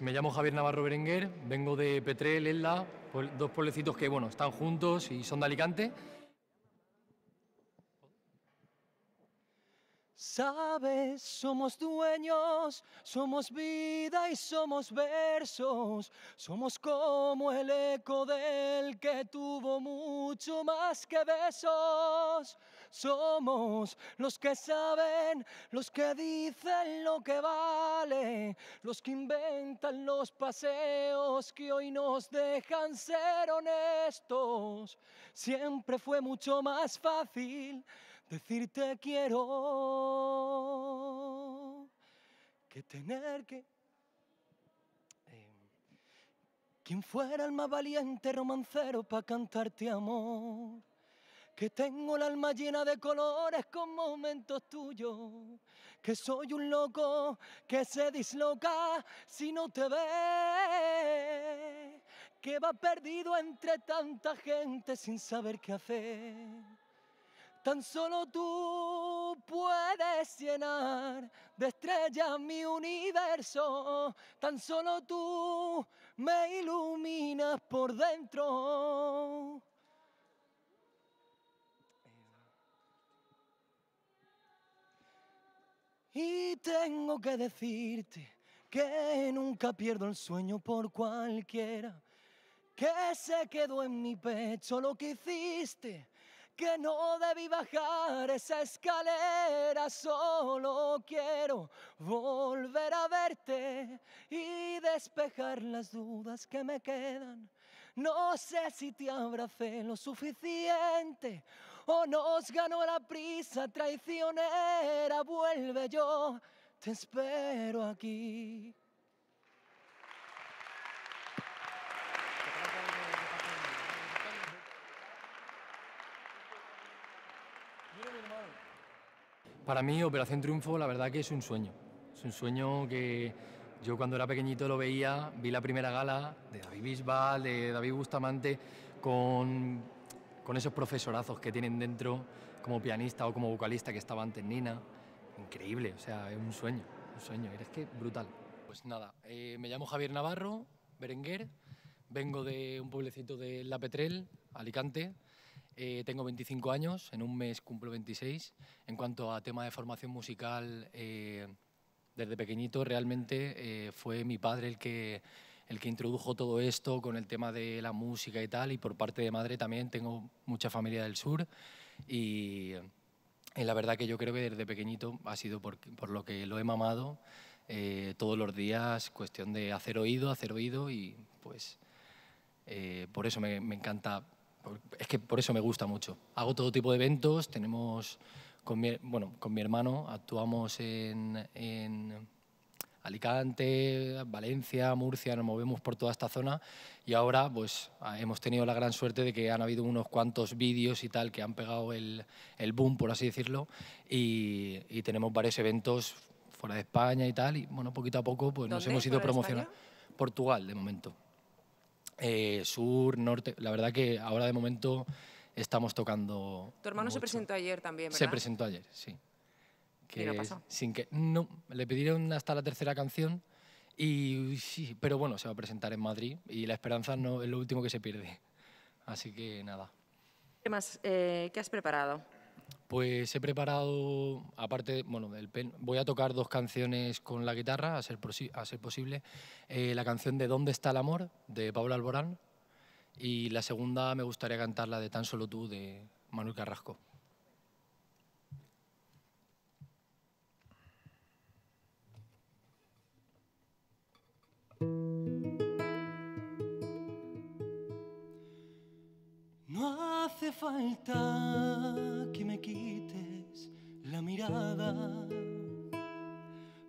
Me llamo Javier Navarro Berenguer, vengo de Petrel, Elda, dos pueblecitos que bueno, están juntos y son de Alicante. Sabes, somos dueños, somos vida y somos versos, somos como el eco del que tuvo mucho más que besos, somos los que saben, los que dicen lo que vale, los que inventan los paseos que hoy nos dejan ser honestos, siempre fue mucho más fácil decirte quiero que tener que... Eh, quien fuera el más valiente romancero para cantarte amor, que tengo el alma llena de colores con momentos tuyos, que soy un loco que se disloca si no te ve, que va perdido entre tanta gente sin saber qué hacer Tan solo tú puedes llenar de estrellas mi universo. Tan solo tú me iluminas por dentro. Y tengo que decirte que nunca pierdo el sueño por cualquiera, que se quedó en mi pecho lo que hiciste que no debí bajar esa escalera, solo quiero volver a verte y despejar las dudas que me quedan. No sé si te abracé lo suficiente o nos ganó la prisa traicionera. Vuelve yo, te espero aquí. Para mí, Operación Triunfo, la verdad que es un sueño. Es un sueño que yo cuando era pequeñito lo veía, vi la primera gala de David Bisbal, de David Bustamante, con, con esos profesorazos que tienen dentro como pianista o como vocalista que estaba antes Nina. Increíble, o sea, es un sueño, un sueño, es que brutal. Pues nada, eh, me llamo Javier Navarro, Berenguer, vengo de un pueblecito de La Petrel, Alicante, eh, tengo 25 años, en un mes cumplo 26. En cuanto a tema de formación musical, eh, desde pequeñito realmente fue mi padre el que, el que introdujo todo esto con el tema de la música y tal. Y por parte de madre también tengo mucha familia del sur. Y, la verdad que yo creo que desde pequeñito ha sido por, por lo que lo he mamado todos los días, cuestión de hacer oído, hacer oído y pues por eso me, encanta es que por eso me gusta mucho. Hago todo tipo de eventos, tenemos, con mi, bueno, con mi hermano actuamos en Alicante, Valencia, Murcia, nos movemos por toda esta zona y ahora pues hemos tenido la gran suerte de que han habido unos cuantos vídeos y tal que han pegado el, el boom, por así decirlo, y, y, tenemos varios eventos fuera de España y tal, y bueno, poquito a poco pues nos hemos ido promocionando. Portugal, de momento. Eh, sur, norte. La verdad que ahora de momento estamos tocando. Tu hermano se presentó ayer también, ¿verdad? Se presentó ayer, sí. Que ¿Y no pasó? Sin que, no, le pidieron hasta la tercera canción y sí, pero bueno, se va a presentar en Madrid y la esperanza no es lo último que se pierde. Así que nada. ¿Qué más? Eh, ¿Qué has preparado? Pues he preparado, aparte, bueno, del pen, voy a tocar dos canciones con la guitarra, a ser, a ser posible. Eh, la canción de ¿Dónde está el amor? de Paula Alborán y la segunda me gustaría cantar la de Tan solo tú de Manuel Carrasco. Hace falta que me quites la mirada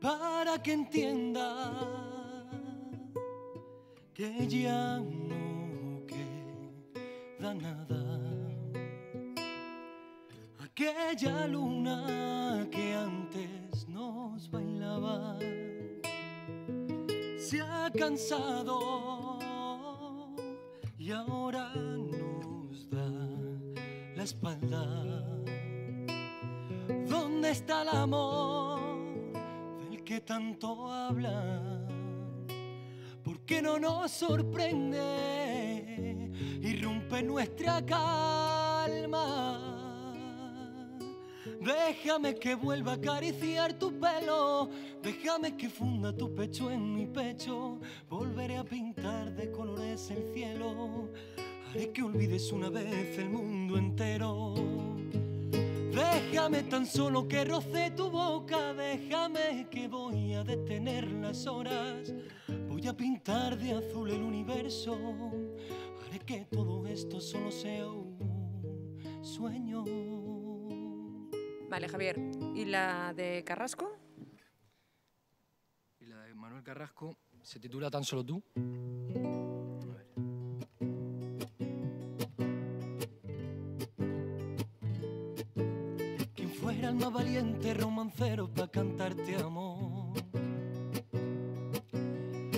para que entienda que ya no queda nada. Aquella luna que antes nos bailaba se ha cansado y ahora espalda. ¿Dónde está el amor del que tanto habla? que no nos sorprende y rompe nuestra calma. Déjame que vuelva a acariciar tu pelo, déjame que funda tu pecho en mi pecho, volveré a pintar de colores el cielo, haré que olvides una vez el mundo entero. Déjame tan solo que roce tu boca, déjame que voy a detener las horas, voy a pintar de azul el universo, haré que todo esto solo sea un sueño. Vale, Javier. ¿Y la de Carrasco? Y la de Manuel Carrasco se titula Tan solo tú. Valiente romancero para cantarte amor.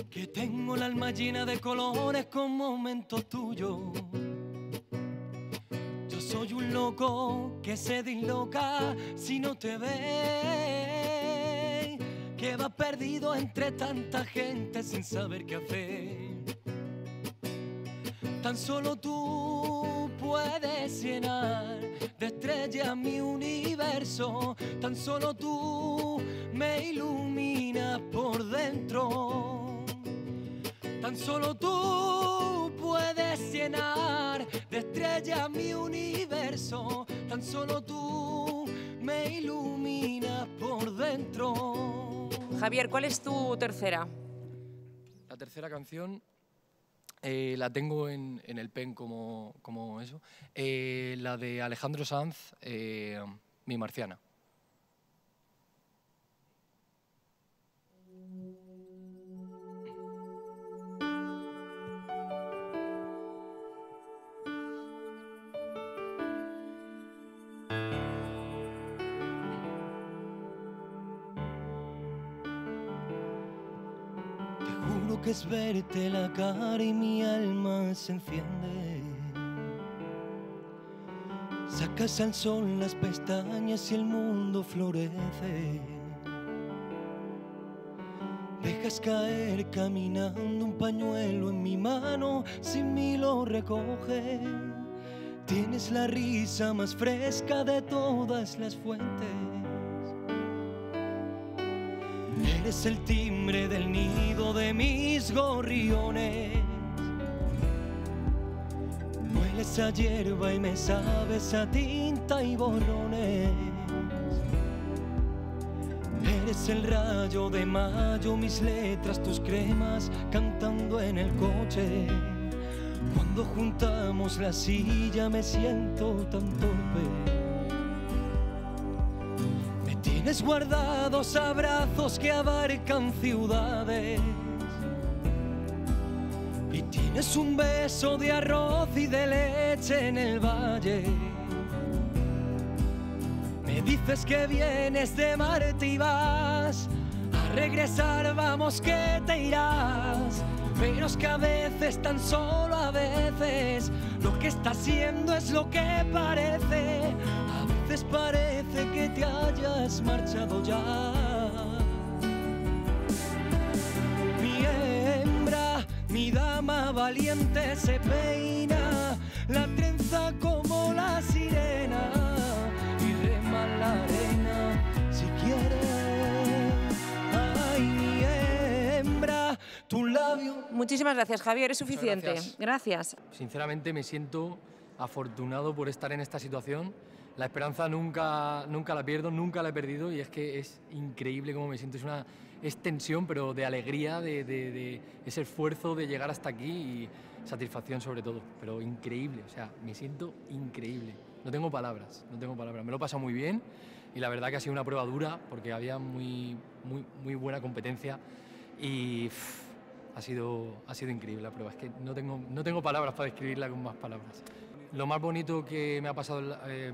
Que tengo el alma llena de colores con momentos tuyos soy un loco que se disloca si no te ve, que va perdido entre tanta gente sin saber qué hacer. Tan solo tú puedes llenar de estrellas mi universo, tan solo tú me iluminas por dentro. Tan solo tú puedes llenar de estrellas mi universo. Tan solo tú me iluminas por dentro. Javier, ¿cuál es tu tercera? La tercera canción eh, la tengo en, el pen como, como eso. Eh, la de Alejandro Sanz, eh, Mi Marciana. Que es verte la cara y mi alma se enciende. Sacas al sol las pestañas y el mundo florece. Dejas caer caminando un pañuelo en mi mano, sin mí lo recoge. Tienes la risa más fresca de todas las fuentes. Eres el timbre del nido de mis gorriones. Hueles a hierba y me sabes a tinta y borrones. Eres el rayo de mayo, mis letras, tus cremas, cantando en el coche. Cuando juntamos la silla me siento tan torpe. Tienes guardados abrazos que abarcan ciudades. Y tienes un beso de arroz y de leche en el valle. Me dices que vienes de Marte y vas a regresar, vamos que te irás. Pero es que a veces, tan solo a veces, lo que está siendo es lo que parece veces parece que te hayas marchado ya. Mi hembra, mi dama valiente se peina, la trenza como la sirena y rema la arena si quiere. Ay, mi hembra, tu labio. Muchísimas gracias, Javier, es suficiente. gracias. gracias. Sinceramente me siento afortunado por estar en esta situación la esperanza nunca, nunca la pierdo, nunca la he perdido y es que es increíble cómo me siento. Es una tensión, pero de alegría, de, ese esfuerzo de llegar hasta aquí y satisfacción sobre todo. Pero increíble, o sea, me siento increíble. No tengo palabras, no tengo palabras. Me lo he pasado muy bien y la verdad que ha sido una prueba dura porque había muy, muy, muy buena competencia y ha, sido, ha sido increíble la prueba. Es que no tengo, no tengo palabras para describirla con más palabras. Lo más bonito que me ha pasado... Eh,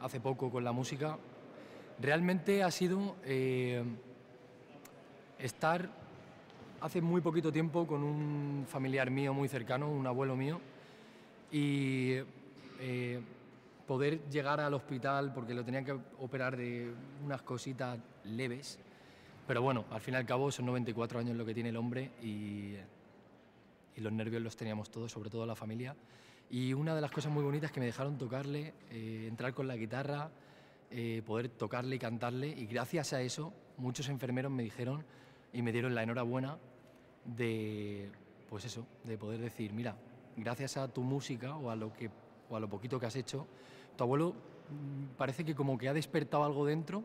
hace poco con la música, realmente ha sido eh, estar hace muy poquito tiempo con un familiar mío muy cercano, un abuelo mío, y eh, poder llegar al hospital porque lo tenían que operar de unas cositas leves. Pero bueno, al fin y al cabo son 94 años lo que tiene el hombre y y los nervios los teníamos todos, sobre todo la familia. Y una de las cosas muy bonitas que me dejaron tocarle, eh, entrar con la guitarra, eh, poder tocarle y cantarle. Y gracias a eso, muchos enfermeros me dijeron y me dieron la enhorabuena de, pues eso, de poder decir, mira, gracias a tu música o a lo, que, o a lo poquito que has hecho, tu abuelo mm, parece que como que ha despertado algo dentro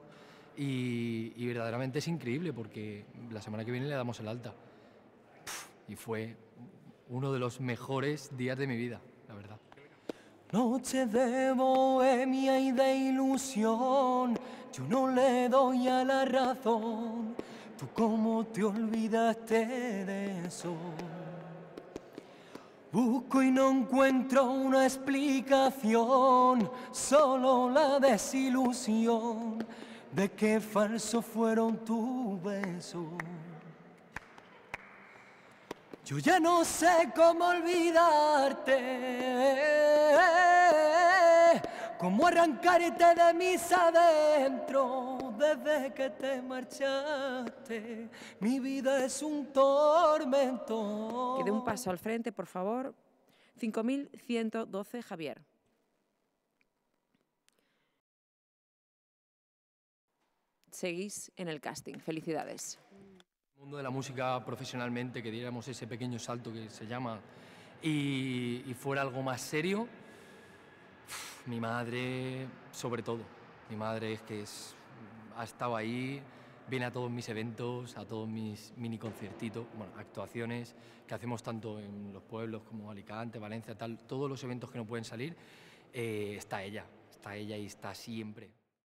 y, y verdaderamente es increíble porque la semana que viene le damos el alta. Y fue uno de los mejores días de mi vida, la verdad. Noche de bohemia y de ilusión, yo no le doy a la razón. Tú cómo te olvidaste de eso. Busco y no encuentro una explicación, solo la desilusión de que falso fueron tus besos. Yo ya no sé cómo olvidarte, cómo arrancarte de mis adentro desde que te marchaste. Mi vida es un tormento. Que dé un paso al frente, por favor. 5112, Javier. Seguís en el casting. Felicidades. Mundo de la música profesionalmente, que diéramos ese pequeño salto que se llama, y, y fuera algo más serio, uf, mi madre, sobre todo, mi madre es que es, ha estado ahí, viene a todos mis eventos, a todos mis mini concertitos, bueno, actuaciones que hacemos tanto en los pueblos como Alicante, Valencia, tal, todos los eventos que no pueden salir, eh, está ella, está ella y está siempre.